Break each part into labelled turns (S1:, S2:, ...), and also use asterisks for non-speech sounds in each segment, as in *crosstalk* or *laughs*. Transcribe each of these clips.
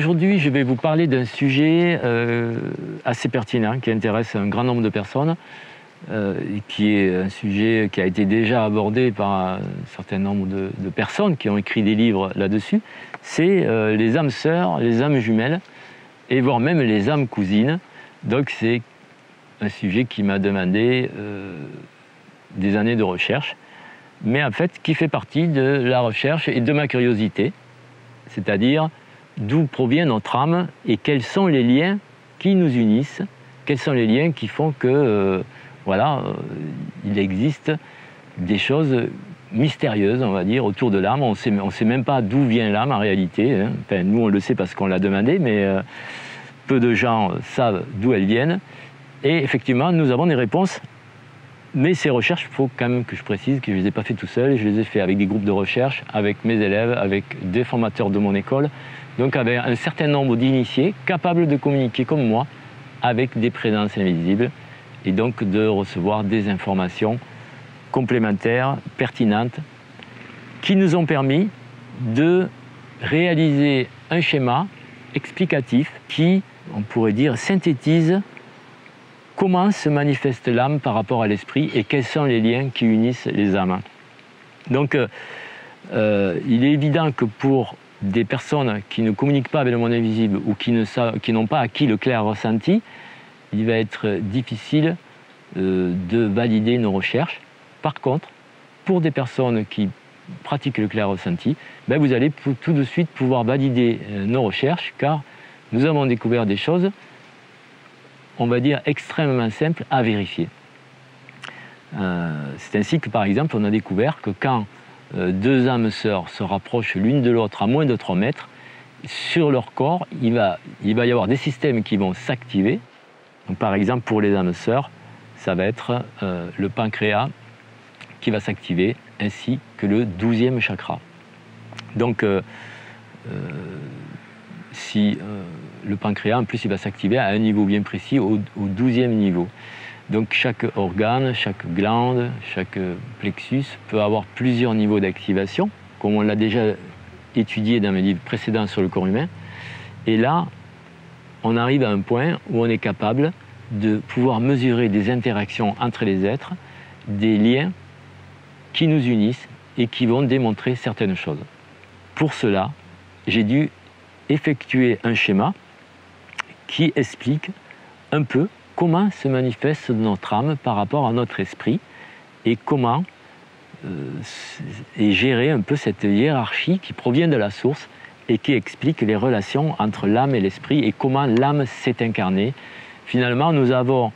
S1: Aujourd'hui, je vais vous parler d'un sujet euh, assez pertinent qui intéresse un grand nombre de personnes, euh, qui est un sujet qui a été déjà abordé par un certain nombre de, personnes qui ont écrit des livres là-dessus. C'est euh, les âmes sœurs, les âmes jumelles, et voire même les âmes cousines. Donc c'est un sujet qui m'a demandé des années de recherche, mais en fait qui fait partie de la recherche et de ma curiosité, c'est-à-dire d'où provient notre âme et quels sont les liens qui nous unissent, quels sont les liens qui font que, euh, voilà, euh, il existe des choses mystérieuses, on va dire, autour de l'âme. On ne sait même pas d'où vient l'âme en réalité. Hein. Nous, on le sait parce qu'on l'a demandé, mais euh, peu de gens savent d'où elles viennent. Et effectivement, nous avons des réponses mais ces recherches, il faut quand même que je précise que je ne les ai pas faites tout seul, je les ai faites avec des groupes de recherche, avec mes élèves, avec des formateurs de mon école, donc avec un certain nombre d'initiés capables de communiquer comme moi avec des présences invisibles et donc de recevoir des informations complémentaires, pertinentes, qui nous ont permis de réaliser un schéma explicatif qui, on pourrait dire, synthétise comment se manifeste l'âme par rapport à l'esprit et quels sont les liens qui unissent les âmes. Donc, euh, euh, il est évident que pour des personnes qui ne communiquent pas avec le monde invisible ou qui, n'ont pas acquis le clair ressenti, il va être difficile euh, de valider nos recherches. Par contre, pour des personnes qui pratiquent le clair ressenti, ben vous allez tout de suite pouvoir valider nos recherches car nous avons découvert des choses on va dire, extrêmement simple à vérifier. Euh, c'est ainsi que, par exemple, on a découvert que quand euh, deux âmes sœurs se rapprochent l'une de l'autre à moins de 3 mètres, sur leur corps, il va, y avoir des systèmes qui vont s'activer. Par exemple, pour les âmes sœurs, ça va être euh, le pancréas qui va s'activer, ainsi que le douzième chakra. Donc, si le pancréas, en plus, il va s'activer à un niveau bien précis, au, douzième niveau. Donc chaque organe, chaque glande, chaque plexus peut avoir plusieurs niveaux d'activation, comme on l'a déjà étudié dans mes livres précédents sur le corps humain. Et là, on arrive à un point où on est capable de pouvoir mesurer des interactions entre les êtres, des liens qui nous unissent et qui vont démontrer certaines choses. Pour cela, j'ai dû effectuer un schéma qui explique un peu comment se manifeste notre âme par rapport à notre esprit et comment euh, est gérer un peu cette hiérarchie qui provient de la source et qui explique les relations entre l'âme et l'esprit et comment l'âme s'est incarnée. Finalement, nous avons,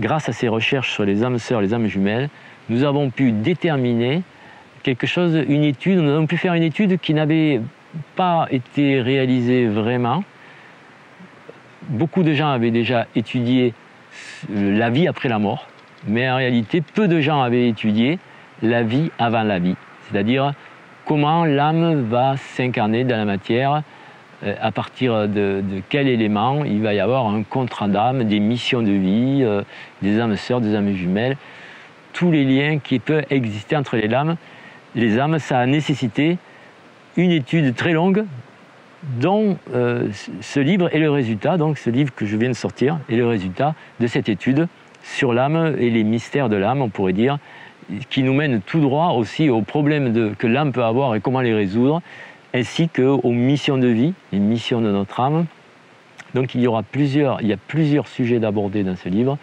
S1: grâce à ces recherches sur les âmes sœurs, les âmes jumelles, nous avons pu déterminer quelque chose, une étude, nous avons pu faire une étude qui n'avait pas été réalisée vraiment, beaucoup de gens avaient déjà étudié la vie après la mort, mais en réalité, peu de gens avaient étudié la vie avant la vie, c'est-à-dire comment l'âme va s'incarner dans la matière, euh, à partir de, quel élément il va y avoir un contrat d'âme, des missions de vie, euh, des âmes sœurs, des âmes jumelles, tous les liens qui peuvent exister entre les âmes. Les âmes, ça a nécessité une étude très longue dont euh, ce livre est le résultat, donc ce livre que je viens de sortir, est le résultat de cette étude sur l'âme et les mystères de l'âme, on pourrait dire, qui nous mène tout droit aussi aux problèmes que l'âme peut avoir et comment les résoudre, ainsi qu'aux missions de vie, les missions de notre âme. Donc il y a plusieurs sujets d'aborder dans ce livre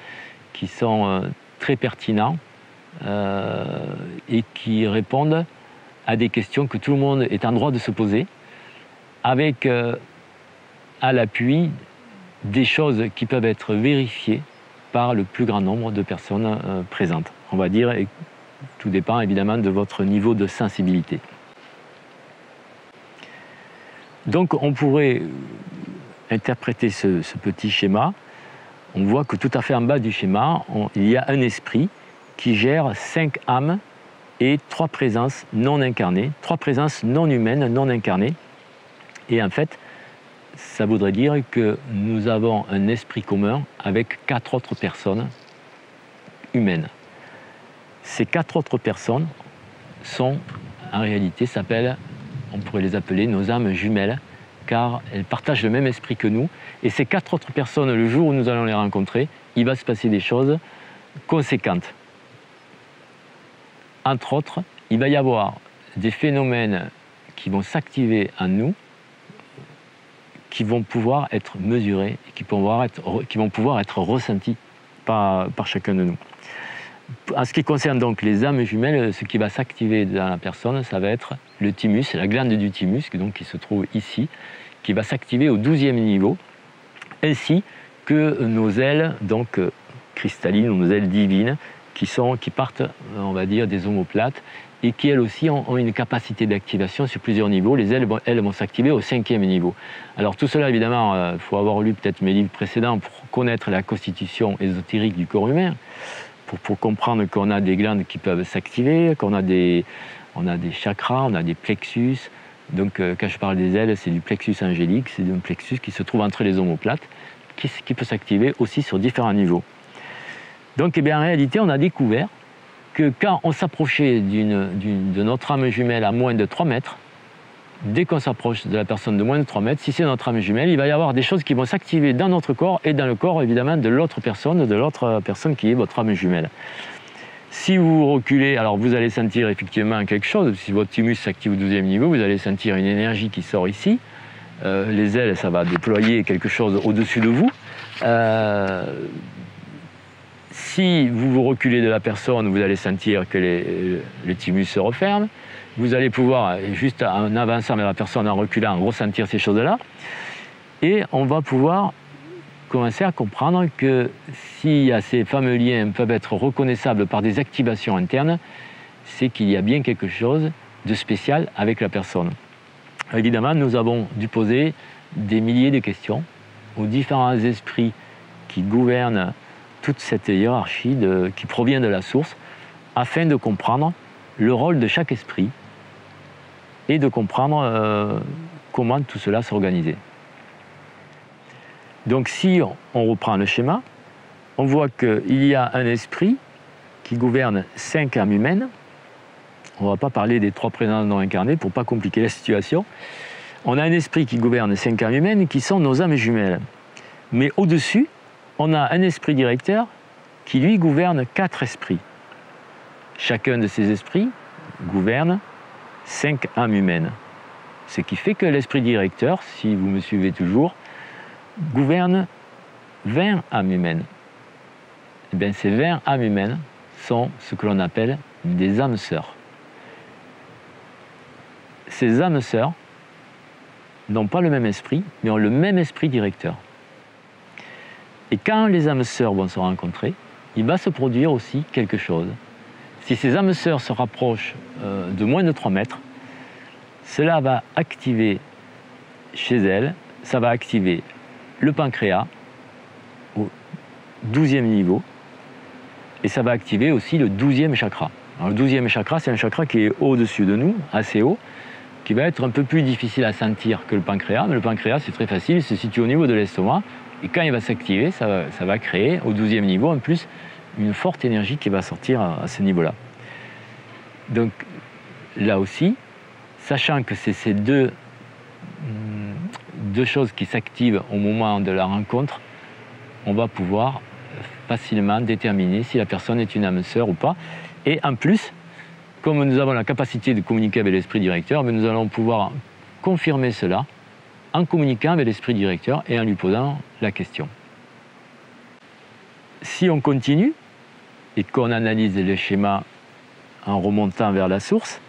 S1: qui sont euh, très pertinents euh, et qui répondent à des questions que tout le monde est en droit de se poser avec euh, à l'appui des choses qui peuvent être vérifiées par le plus grand nombre de personnes euh, présentes. On va dire, et tout dépend évidemment de votre niveau de sensibilité. Donc on pourrait interpréter ce, petit schéma. On voit que tout à fait en bas du schéma, il y a un esprit qui gère cinq âmes et trois présences non incarnées, trois présences non humaines, non incarnées, et en fait, ça voudrait dire que nous avons un esprit commun avec quatre autres personnes humaines. Ces quatre autres personnes sont, en réalité, s'appellent, on pourrait les appeler nos âmes jumelles, car elles partagent le même esprit que nous. Et ces quatre autres personnes, le jour où nous allons les rencontrer, il va se passer des choses conséquentes. Entre autres, il va y avoir des phénomènes qui vont s'activer en nous, qui vont pouvoir être mesurés et qui, qui vont pouvoir être ressentis par, par chacun de nous. En ce qui concerne donc les âmes jumelles, ce qui va s'activer dans la personne, ça va être le thymus, la glande du thymus, donc, qui se trouve ici, qui va s'activer au 12e niveau, ainsi que nos ailes donc cristallines, nos ailes divines, qui, sont, qui partent, on va dire, des omoplates et qui elles aussi ont, une capacité d'activation sur plusieurs niveaux. Les ailes, elles vont s'activer au cinquième niveau. Alors tout cela, évidemment, il euh, faut avoir lu peut-être mes livres précédents pour connaître la constitution ésotérique du corps humain pour, comprendre qu'on a des glandes qui peuvent s'activer, qu'on a des, on a des chakras, on a des plexus. Donc euh, quand je parle des ailes, c'est du plexus angélique, c'est un plexus qui se trouve entre les omoplates, qui, qui peut s'activer aussi sur différents niveaux. Donc eh bien, en réalité, on a découvert que quand on s'approchait de notre âme jumelle à moins de 3 mètres, dès qu'on s'approche de la personne de moins de 3 mètres, si c'est notre âme jumelle, il va y avoir des choses qui vont s'activer dans notre corps et dans le corps évidemment de l'autre personne, de l'autre personne qui est votre âme jumelle. Si vous reculez, alors vous allez sentir effectivement quelque chose. Si votre thymus s'active au 12e niveau, vous allez sentir une énergie qui sort ici. Euh, les ailes, ça va déployer quelque chose au-dessus de vous. Euh, si vous vous reculez de la personne, vous allez sentir que les, le thymus se referme vous allez pouvoir, juste en avançant vers la personne, en reculant, ressentir ces choses-là. Et on va pouvoir commencer à comprendre que si ces fameux liens peuvent être reconnaissables par des activations internes, c'est qu'il y a bien quelque chose de spécial avec la personne. Évidemment, nous avons dû poser des milliers de questions aux différents esprits qui gouvernent toute cette hiérarchie qui provient de la source, afin de comprendre le rôle de chaque esprit et de comprendre euh, comment tout cela s'organisait. Donc si on reprend le schéma, on voit qu'il y a un esprit qui gouverne cinq âmes humaines. On ne va pas parler des trois présences non incarnées pour ne pas compliquer la situation. On a un esprit qui gouverne cinq âmes humaines qui sont nos âmes jumelles. Mais au-dessus, on a un esprit directeur qui lui gouverne quatre esprits. Chacun de ces esprits gouverne cinq âmes humaines. Ce qui fait que l'esprit directeur, si vous me suivez toujours, gouverne 20 âmes humaines. Et eh bien, ces 20 âmes humaines sont ce que l'on appelle des âmes sœurs. Ces âmes sœurs n'ont pas le même esprit, mais ont le même esprit directeur. Et quand les âmes sœurs vont se rencontrer, il va se produire aussi quelque chose. Si ces âmes sœurs se rapprochent euh, de moins de 3 mètres, cela va activer chez elles, ça va activer le pancréas au 12e niveau et ça va activer aussi le 12e chakra. le 12e chakra, c'est un chakra qui est au-dessus de nous, assez haut, qui va être un peu plus difficile à sentir que le pancréas, mais le pancréas c'est très facile, il se situe au niveau de l'estomac et quand il va s'activer, ça, va créer au 12e niveau en plus une forte énergie qui va sortir à, ce niveau-là. Donc là aussi, sachant que c'est ces deux, deux choses qui s'activent au moment de la rencontre, on va pouvoir facilement déterminer si la personne est une âme sœur ou pas. Et en plus, comme nous avons la capacité de communiquer avec l'esprit directeur, nous allons pouvoir confirmer cela en communiquant avec l'esprit directeur et en lui posant la question. Si on continue, et qu'on analyse les schémas en remontant vers la source,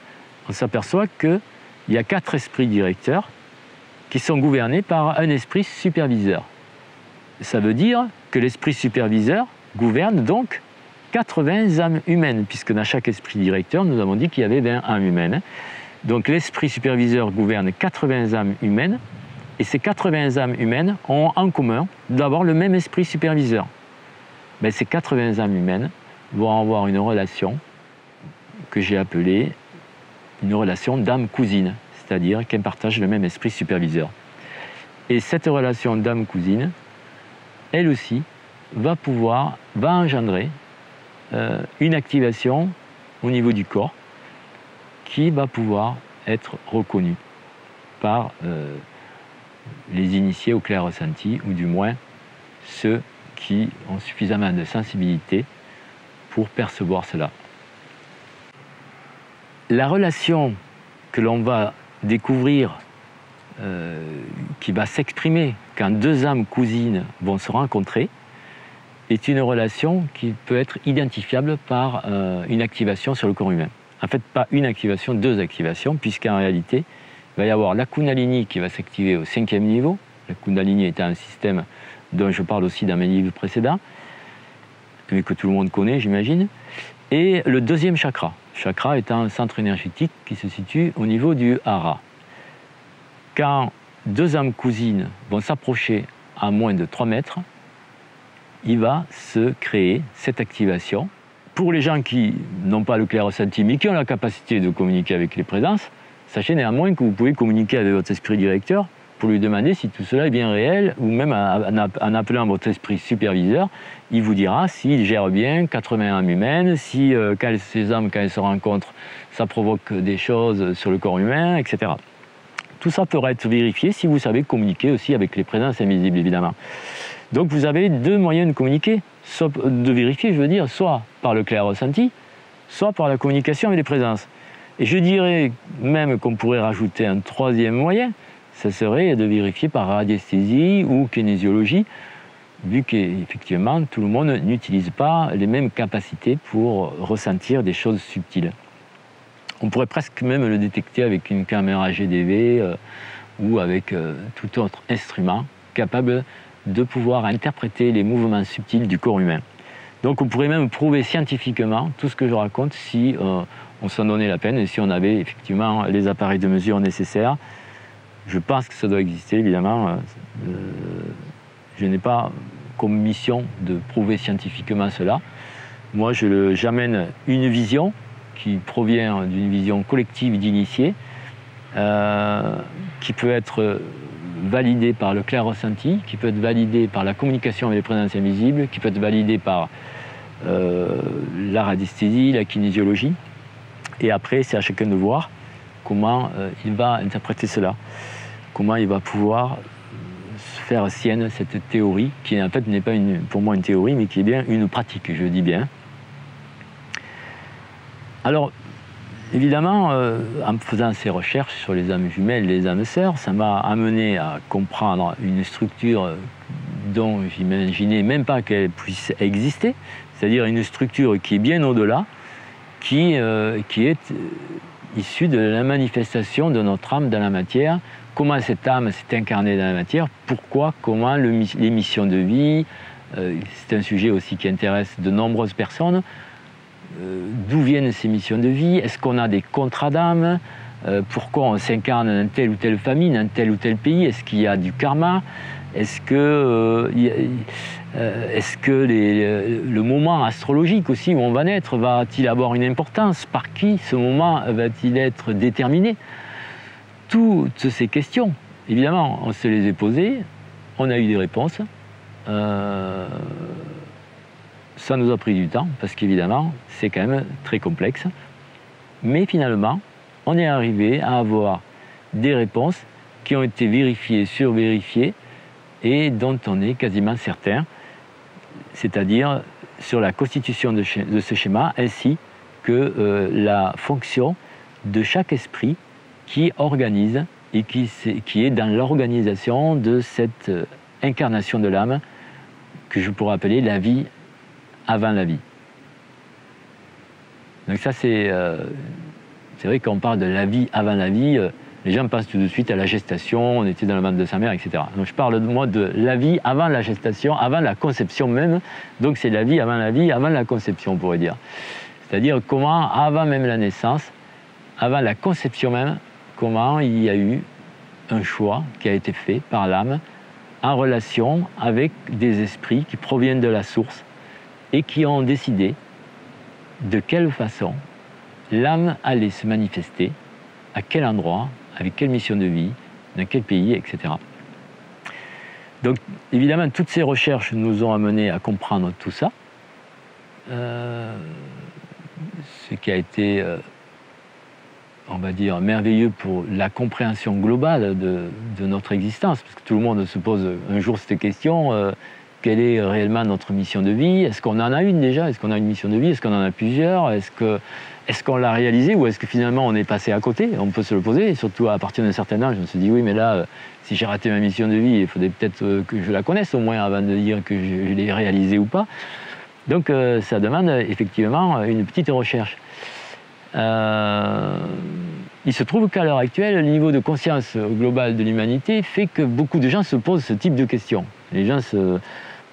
S1: on s'aperçoit qu'il y a quatre esprits directeurs qui sont gouvernés par un esprit superviseur. Ça veut dire que l'esprit superviseur gouverne donc 80 âmes humaines, puisque dans chaque esprit directeur, nous avons dit qu'il y avait 20 âmes humaines. Donc l'esprit superviseur gouverne 80 âmes humaines, et ces 80 âmes humaines ont en commun d'avoir le même esprit superviseur. Mais ces 80 âmes humaines vont avoir une relation que j'ai appelée une relation d'âme-cousine, c'est-à-dire qu'elles partagent le même esprit superviseur. Et cette relation d'âme-cousine, elle aussi, va pouvoir, va engendrer euh, une activation au niveau du corps qui va pouvoir être reconnue par, euh, les initiés au clair ressenti, ou du moins ceux qui ont suffisamment de sensibilité pour percevoir cela. La relation que l'on va découvrir, euh, qui va s'exprimer quand deux âmes cousines vont se rencontrer, est une relation qui peut être identifiable par euh, une activation sur le corps humain. En fait, pas une activation, deux activations, puisqu'en réalité, il va y avoir la Kundalini qui va s'activer au cinquième niveau. La Kundalini étant un système dont je parle aussi dans mes livres précédents, mais que tout le monde connaît, j'imagine. Et le deuxième chakra. Chakra étant un centre énergétique qui se situe au niveau du hara. Quand deux âmes cousines vont s'approcher à moins de 3 mètres, il va se créer cette activation. Pour les gens qui n'ont pas le clair ressenti, mais qui ont la capacité de communiquer avec les présences, sachez néanmoins que vous pouvez communiquer avec votre esprit directeur pour lui demander si tout cela est bien réel, ou même en appelant votre esprit superviseur, il vous dira s'il gère bien 80 âmes humaines, si euh, ces âmes, quand elles se rencontrent, ça provoque des choses sur le corps humain, etc. Tout ça pourra être vérifié si vous savez communiquer aussi avec les présences invisibles, évidemment. Donc vous avez deux moyens de communiquer, de vérifier, je veux dire, soit par le clair ressenti, soit par la communication avec les présences. Et je dirais même qu'on pourrait rajouter un troisième moyen, ce serait de vérifier par radiesthésie ou kinésiologie, vu qu'effectivement tout le monde n'utilise pas les mêmes capacités pour ressentir des choses subtiles. On pourrait presque même le détecter avec une caméra GDV euh, ou avec euh, tout autre instrument capable de pouvoir interpréter les mouvements subtils du corps humain. Donc on pourrait même prouver scientifiquement tout ce que je raconte si euh, on s'en donnait la peine et si on avait effectivement les appareils de mesure nécessaires. Je pense que ça doit exister, évidemment. Euh, euh, je n'ai pas comme mission de prouver scientifiquement cela. Moi, j'amène une vision qui provient d'une vision collective d'initiés, qui peut être validé par le clair ressenti, qui peut être validé par la communication avec les présences invisibles, qui peut être validé par euh, la radiesthésie, la kinésiologie. Et après, c'est à chacun de voir comment euh, il va interpréter cela, comment il va pouvoir faire sienne cette théorie, qui en fait n'est pas une, pour moi une théorie, mais qui est bien une pratique, je dis bien. Alors, Évidemment, euh, en faisant ces recherches sur les âmes jumelles, les âmes sœurs, ça m'a amené à comprendre une structure dont j'imaginais même pas qu'elle puisse exister, c'est-à-dire une structure qui est bien au-delà, qui, euh, qui est euh, issue de la manifestation de notre âme dans la matière, comment cette âme s'est incarnée dans la matière, pourquoi, comment les missions de vie, c'est un sujet aussi qui intéresse de nombreuses personnes, euh, d'où viennent ces missions de vie, est-ce qu'on a des contrats d'âme, euh, pourquoi on s'incarne dans telle ou telle famille, dans tel ou tel pays, est-ce qu'il y a du karma, est-ce que, euh, est que le moment astrologique aussi où on va naître va-t-il avoir une importance? Par qui ce moment va-t-il être déterminé? Toutes ces questions, évidemment, on se les est posées, on a eu des réponses. Ça nous a pris du temps parce qu'évidemment, c'est quand même très complexe. Mais finalement, on est arrivé à avoir des réponses qui ont été vérifiées, survérifiées et dont on est quasiment certain, c'est-à-dire sur la constitution de, ce schéma ainsi que euh, la fonction de chaque esprit qui organise et qui, est dans l'organisation de cette euh, incarnation de l'âme que je pourrais appeler la vie avant la vie. Donc ça, c'est euh, c'est vrai qu'on parle de la vie avant la vie, les gens passent tout de suite à la gestation, on était dans le ventre de sa mère, etc. Donc je parle moi de la vie avant la gestation, avant la conception même. Donc c'est la vie avant la vie, avant la conception, on pourrait dire. C'est-à-dire comment, avant même la naissance, avant la conception même, comment il y a eu un choix qui a été fait par l'âme en relation avec des esprits qui proviennent de la source et qui ont décidé de quelle façon l'âme allait se manifester, à quel endroit, avec quelle mission de vie, dans quel pays, etc. Donc évidemment, toutes ces recherches nous ont amené à comprendre tout ça. Euh, ce qui a été euh, on va dire, merveilleux pour la compréhension globale de, notre existence, parce que tout le monde se pose un jour cette question, euh, quelle est réellement notre mission de vie? Est-ce qu'on en a une déjà? Est-ce qu'on a une mission de vie? Est-ce qu'on en a plusieurs? Est-ce qu'on est qu'on l'a réalisée ou est-ce que finalement on est passé à côté? On peut se le poser, surtout à partir d'un certain âge, on se dit oui, mais là, euh, si j'ai raté ma mission de vie, il faudrait peut-être euh, que je la connaisse au moins avant de dire que je, l'ai réalisée ou pas. Donc ça demande effectivement une petite recherche. Euh, il se trouve qu'à l'heure actuelle, le niveau de conscience globale de l'humanité fait que beaucoup de gens se posent ce type de questions. Les gens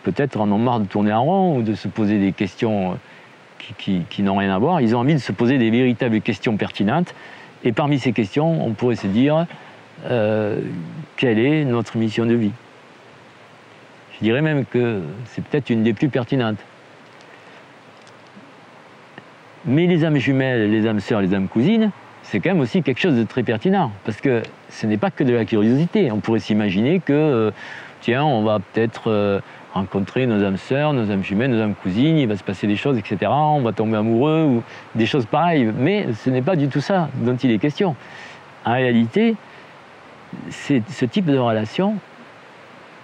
S1: peut-être en ont marre de tourner en rond ou de se poser des questions qui, n'ont rien à voir. Ils ont envie de se poser des véritables questions pertinentes. Et parmi ces questions, on pourrait se dire euh, quelle est notre mission de vie? Je dirais même que c'est peut-être une des plus pertinentes. Mais les âmes jumelles, les âmes sœurs, les âmes cousines, c'est quand même aussi quelque chose de très pertinent. Parce que ce n'est pas que de la curiosité. On pourrait s'imaginer que, euh, tiens, on va peut-être euh, rencontrer nos âmes sœurs, nos âmes jumelles, nos âmes cousines, il va se passer des choses, etc. On va tomber amoureux ou des choses pareilles. Mais ce n'est pas du tout ça dont il est question. En réalité, ce type de relation.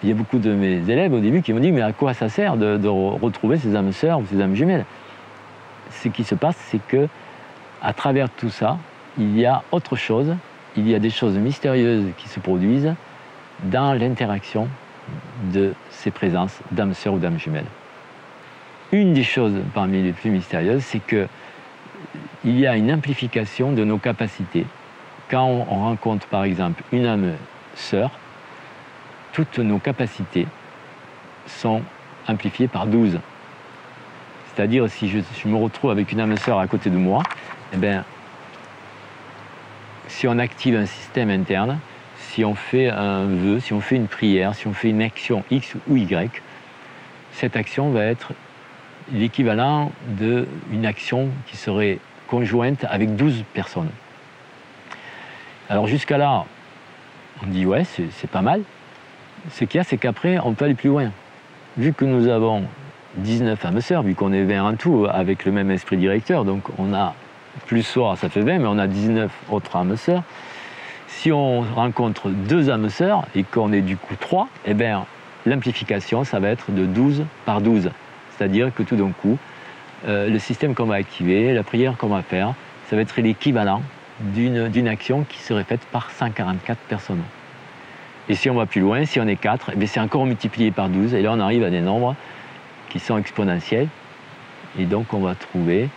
S1: Il y a beaucoup de mes élèves au début qui m'ont dit mais à quoi ça sert de, de retrouver ces âmes sœurs ou ces âmes jumelles? Ce qui se passe, c'est que à travers tout ça, il y a autre chose, il y a des choses mystérieuses qui se produisent dans l'interaction de ces présences d'âmes sœurs ou d'âmes jumelles. Une des choses parmi les plus mystérieuses, c'est que il y a une amplification de nos capacités. Quand on rencontre par exemple une âme sœur, toutes nos capacités sont amplifiées par 12. C'est-à-dire, si je, me retrouve avec une âme sœur à côté de moi, eh bien, si on active un système interne, si on fait un vœu, si on fait une prière, si on fait une action X ou Y, cette action va être l'équivalent d'une action qui serait conjointe avec 12 personnes. Alors jusqu'à là, on dit ouais, c'est pas mal. Ce qu'il y a, c'est qu'après, on peut aller plus loin. Vu que nous avons 19 âmes sœurs, vu qu'on est 20 en tout avec le même esprit directeur. Donc on a plus soir, ça fait 20, mais on a 19 autres âmes sœurs. Si on rencontre deux âmes sœurs et qu'on est du coup 3, eh bien l'amplification, ça va être de 12 par 12. C'est-à-dire que tout d'un coup, euh, le système qu'on va activer, la prière qu'on va faire, ça va être l'équivalent d'une action qui serait faite par 144 personnes. Et si on va plus loin, si on est 4, eh c'est encore multiplié par 12, et là on arrive à des nombres qui sont exponentielles. Et donc on va trouver,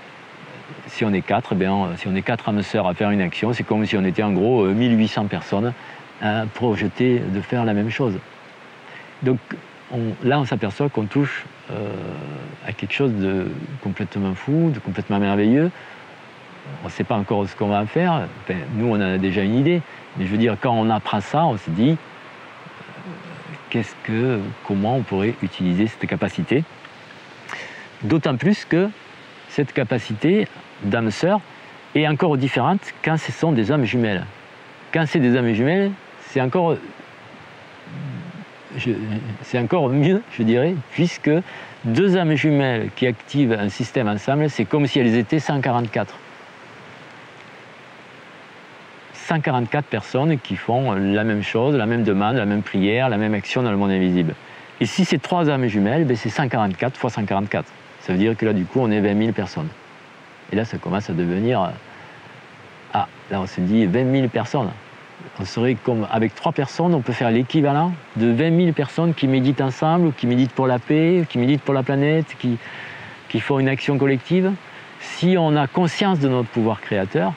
S1: si on est quatre, eh si on est quatre âmes à faire une action, c'est comme si on était en gros 1800 euh, personnes à projeter de faire la même chose. Donc là, on s'aperçoit qu'on touche euh, à quelque chose de complètement fou, de complètement merveilleux. On ne sait pas encore ce qu'on va faire. nous, on en a déjà une idée. Mais je veux dire, quand on apprend ça, on se dit, qu'est-ce que, comment on pourrait utiliser cette capacité? D'autant plus que cette capacité d'âme sœur est encore différente quand ce sont des âmes jumelles. Quand c'est des âmes jumelles, c'est encore, mieux, je dirais, puisque deux âmes jumelles qui activent un système ensemble, c'est comme si elles étaient 144. 144 personnes qui font la même chose, la même demande, la même prière, la même action dans le monde invisible. Et si c'est trois âmes jumelles, ben c'est 144 fois 144. Ça veut dire que là, du coup, on est 20 000 personnes. Et là, ça commence à devenir. Euh, ah, là, on se dit 20 000 personnes. On serait comme avec trois personnes, on peut faire l'équivalent de 20 000 personnes qui méditent ensemble, qui méditent pour la paix, qui méditent pour la planète, qui, qui font une action collective. Si on a conscience de notre pouvoir créateur,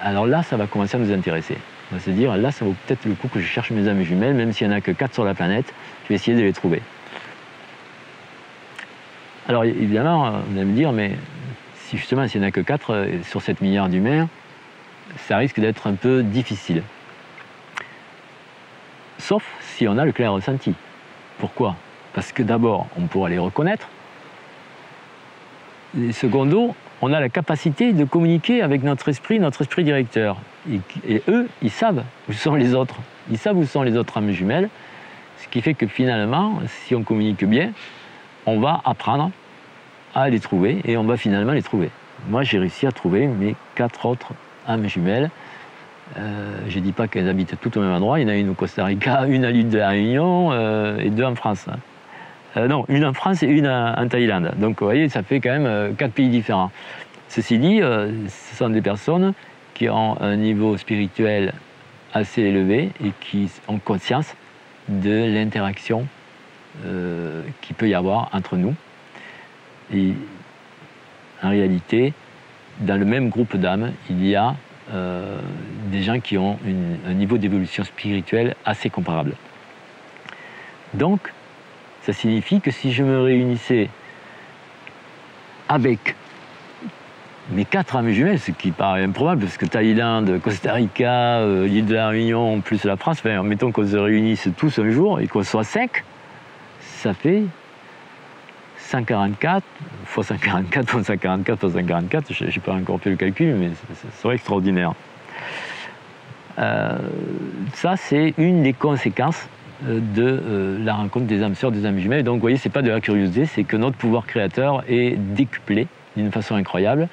S1: alors là, ça va commencer à nous intéresser. On va se dire, là, ça vaut peut-être le coup que je cherche mes amis jumelles, même s'il n'y en a que quatre sur la planète, je vais essayer de les trouver. Alors évidemment, on va me dire, mais si justement s'il n'y en a que 4 euh, sur 7 milliards d'humains, ça risque d'être un peu difficile. Sauf si on a le clair ressenti. Pourquoi? Parce que d'abord, on pourra les reconnaître. Et secondo, on a la capacité de communiquer avec notre esprit, notre esprit directeur. Et, et, eux, ils savent où sont les autres. Ils savent où sont les autres âmes jumelles. Ce qui fait que finalement, si on communique bien, on va apprendre à les trouver et on va finalement les trouver. Moi, j'ai réussi à trouver mes quatre autres âmes jumelles. Euh, je ne dis pas qu'elles habitent toutes au même endroit. Il y en a une au Costa Rica, *laughs* une à l'île de la Réunion euh, et deux en France. Euh, non, une en France et une en Thaïlande. Donc vous voyez, ça fait quand même quatre pays différents. Ceci dit, ce sont des personnes qui ont un niveau spirituel assez élevé et qui ont conscience de l'interaction qu'il peut y avoir entre nous. Et en réalité, dans le même groupe d'âmes, il y a euh, des gens qui ont un niveau d'évolution spirituelle assez comparable. Donc, ça signifie que si je me réunissais avec mes quatre âmes jumelles, ce qui paraît improbable, parce que Thaïlande, Costa Rica, euh, l'île de la Réunion, plus la France, enfin, mettons qu'on se réunisse tous un jour et qu'on soit cinq, ça fait 144 fois 144 fois 144 fois 144, je n'ai pas encore fait le calcul, mais c'est extraordinaire. Euh, ça, c'est une des conséquences euh, de euh, la rencontre des âmes sœurs, des âmes jumelles. Donc, vous voyez, ce n'est pas de la curiosité, c'est que notre pouvoir créateur est décuplé d'une façon incroyable.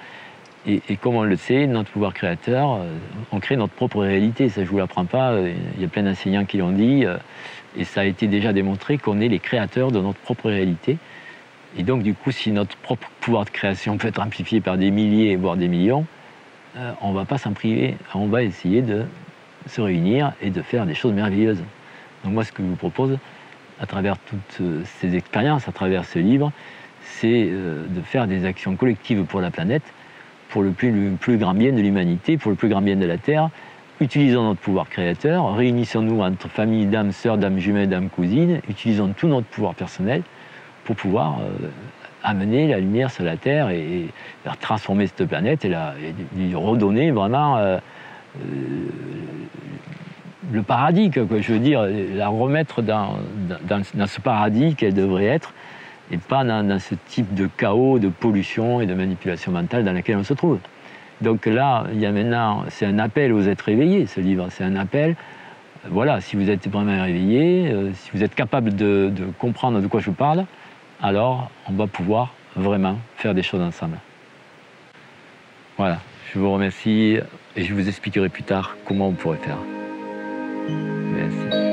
S1: Et, comme on le sait, notre pouvoir créateur, on crée notre propre réalité. Ça, je ne vous l'apprends pas. Il y a plein d'enseignants qui l'ont dit. Et ça a été déjà démontré qu'on est les créateurs de notre propre réalité. Et donc, du coup, si notre propre pouvoir de création peut être amplifié par des milliers, voire des millions, euh, on ne va pas s'en priver. On va essayer de se réunir et de faire des choses merveilleuses. Donc, moi, ce que je vous propose, à travers toutes euh, ces expériences, à travers ce livre, c'est euh, de faire des actions collectives pour la planète, pour le plus, grand bien de l'humanité, pour le plus grand bien de la Terre. Utilisons notre pouvoir créateur, réunissons-nous entre familles d'âmes sœurs, d'âmes jumelles, d'âmes cousines, utilisons tout notre pouvoir personnel pour pouvoir euh, amener la lumière sur la Terre et, transformer cette planète et, la, lui redonner vraiment euh, euh, le paradis, je veux dire, la remettre dans, dans, ce paradis qu'elle devrait être et pas dans, ce type de chaos, de pollution et de manipulation mentale dans laquelle on se trouve. Donc là, il y a maintenant, c'est un appel aux êtres éveillés, ce livre, c'est un appel. Voilà, si vous êtes vraiment réveillé, si vous êtes capable de, de comprendre de quoi je vous parle, alors on va pouvoir vraiment faire des choses ensemble. Voilà, je vous remercie et je vous expliquerai plus tard comment on pourrait faire. Merci.